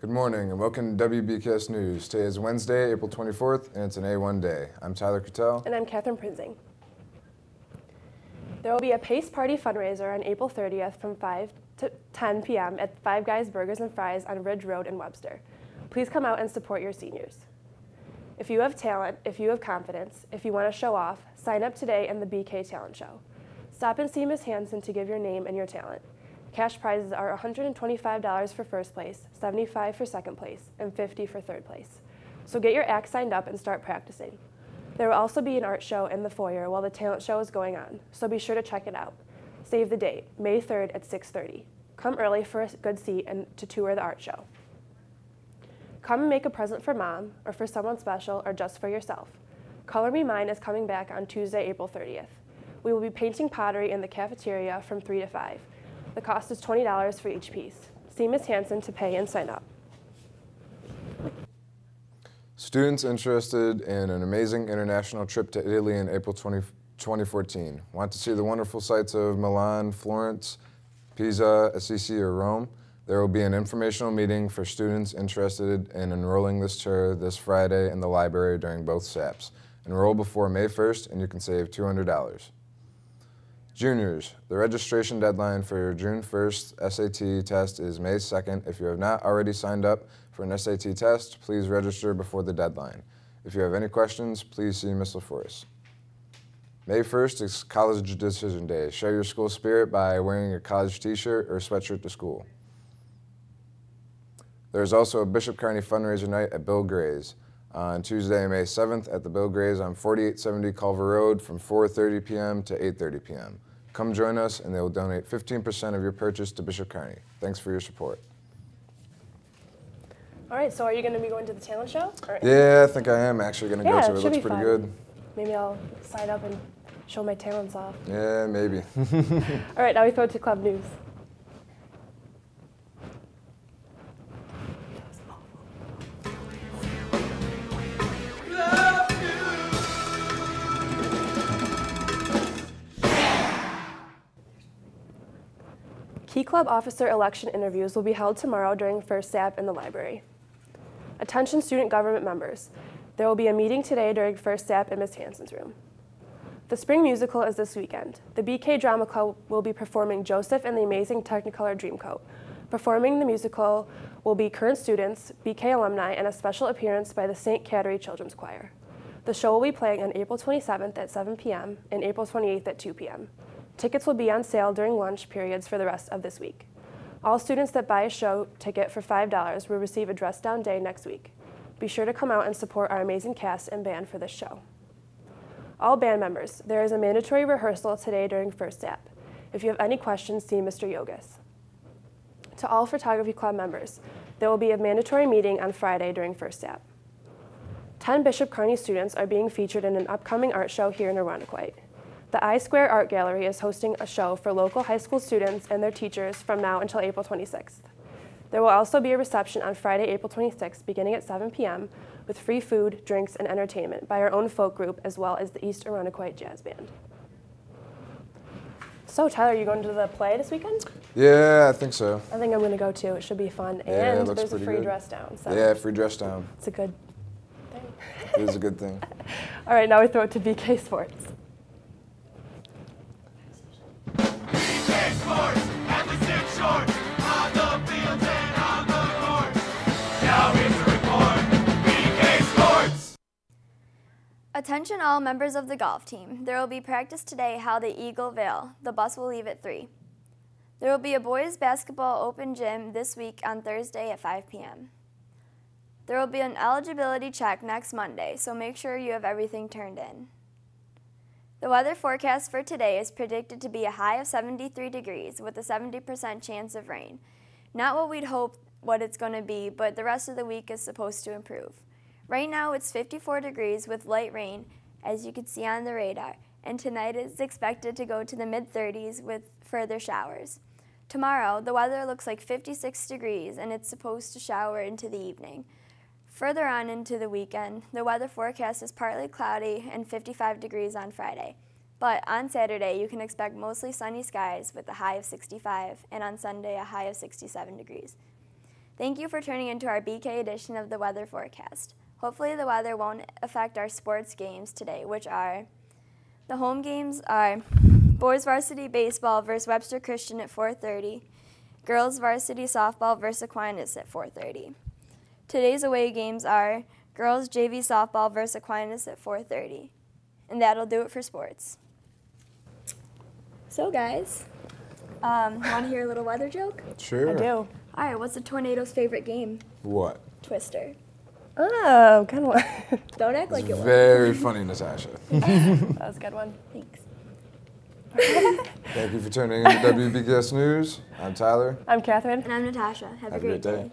Good morning and welcome to WBKS News. Today is Wednesday, April 24th, and it's an A1 day. I'm Tyler Cattell. And I'm Catherine Prinzing. There will be a Pace Party fundraiser on April 30th from 5 to 10 p.m. at Five Guys Burgers and Fries on Ridge Road in Webster. Please come out and support your seniors. If you have talent, if you have confidence, if you want to show off, sign up today in the BK Talent Show. Stop and see Ms. Hanson to give your name and your talent. Cash prizes are $125 for first place, $75 for second place, and $50 for third place. So get your act signed up and start practicing. There will also be an art show in the foyer while the talent show is going on, so be sure to check it out. Save the date, May 3rd at 6.30. Come early for a good seat and to tour the art show. Come and make a present for mom, or for someone special, or just for yourself. Color Me Mine is coming back on Tuesday, April 30th. We will be painting pottery in the cafeteria from 3 to 5. The cost is $20 for each piece. See Ms. Hanson to pay and sign up. Students interested in an amazing international trip to Italy in April 20, 2014 want to see the wonderful sights of Milan, Florence, Pisa, Assisi, or Rome? There will be an informational meeting for students interested in enrolling this tour this Friday in the library during both SAPs. Enroll before May 1st and you can save $200. Juniors, the registration deadline for your June 1st SAT test is May 2nd. If you have not already signed up for an SAT test, please register before the deadline. If you have any questions, please see Ms. LaForce. May 1st is College Decision Day. Show your school spirit by wearing a college t-shirt or sweatshirt to school. There is also a Bishop Kearney fundraiser night at Bill Gray's on Tuesday, May 7th at the Bill Gray's on 4870 Culver Road from 4.30 p.m. to 8.30 p.m. Come join us and they will donate 15% of your purchase to Bishop Kearney. Thanks for your support. All right, so are you going to be going to the talent show? Yeah, I think I am actually going to yeah, go to it. It looks pretty fun. good. Maybe I'll sign up and show my talents off. Yeah, maybe. All right, now we throw it to club news. Key Club officer election interviews will be held tomorrow during First SAP in the library. Attention student government members. There will be a meeting today during First SAP in Ms. Hanson's room. The spring musical is this weekend. The BK Drama Club will be performing Joseph and the Amazing Technicolor Dreamcoat. Performing the musical will be current students, BK alumni, and a special appearance by the St. Kateri Children's Choir. The show will be playing on April 27th at 7 p.m. and April 28th at 2 p.m. Tickets will be on sale during lunch periods for the rest of this week. All students that buy a show ticket for $5 will receive a dress down day next week. Be sure to come out and support our amazing cast and band for this show. All band members, there is a mandatory rehearsal today during First SAP. If you have any questions, see Mr. Yogas. To all Photography Club members, there will be a mandatory meeting on Friday during First SAP. 10 Bishop Kearney students are being featured in an upcoming art show here in Irondequoit. The I Square Art Gallery is hosting a show for local high school students and their teachers from now until April 26th. There will also be a reception on Friday, April 26th, beginning at 7 p.m., with free food, drinks, and entertainment by our own folk group, as well as the East Irondequoit Jazz Band. So, Tyler, are you going to the play this weekend? Yeah, I think so. I think I'm going to go too. It should be fun. Yeah, and there's a free good. dress down. So yeah, free dress down. It's a good thing. it is a good thing. All right, now we throw it to BK Sports. Attention all members of the golf team. There will be practice today held the Eagle Vale. The bus will leave at 3. There will be a boys basketball open gym this week on Thursday at 5 p.m. There will be an eligibility check next Monday, so make sure you have everything turned in. The weather forecast for today is predicted to be a high of 73 degrees with a 70% chance of rain. Not what we'd hope what it's going to be, but the rest of the week is supposed to improve. Right now it's 54 degrees with light rain, as you can see on the radar, and tonight is expected to go to the mid 30s with further showers. Tomorrow, the weather looks like 56 degrees and it's supposed to shower into the evening. Further on into the weekend, the weather forecast is partly cloudy and 55 degrees on Friday. But on Saturday, you can expect mostly sunny skies with a high of 65, and on Sunday, a high of 67 degrees. Thank you for tuning into our BK edition of the weather forecast. Hopefully the weather won't affect our sports games today, which are the home games are boys varsity baseball versus Webster Christian at 4:30, girls varsity softball versus Aquinas at 4:30. Today's away games are girls JV softball versus Aquinas at 4:30. And that'll do it for sports. So guys, um, want to hear a little weather joke? Sure. I do. All right, what's the tornado's favorite game? What? Twister. Oh, good one. Don't act like it was. Very funny, Natasha. that was a good one. Thanks. Thank you for tuning in to WBKS News. I'm Tyler. I'm Catherine. And I'm Natasha. Have, Have a great day. day.